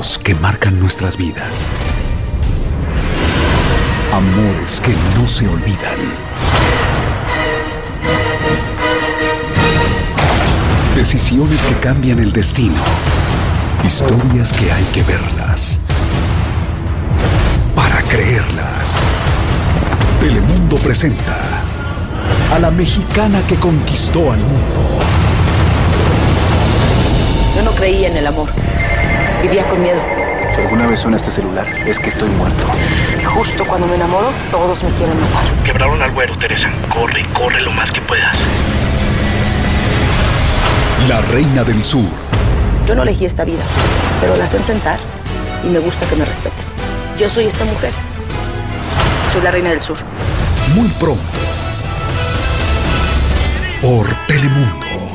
Que marcan nuestras vidas. Amores que no se olvidan. Decisiones que cambian el destino. Historias que hay que verlas. Para creerlas. Telemundo presenta a la mexicana que conquistó al mundo. Yo no creía en el amor. Vivía con miedo. Si alguna vez suena este celular, es que estoy muerto. Y justo cuando me enamoro, todos me quieren matar. Quebraron al güero, Teresa. Corre, corre lo más que puedas. La Reina del Sur. Yo no elegí esta vida, pero la sé enfrentar y me gusta que me respeten. Yo soy esta mujer. Soy la Reina del Sur. Muy pronto. Por Telemundo.